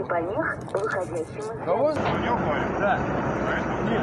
связи помех, выходящим из... Кого? Да. Нет,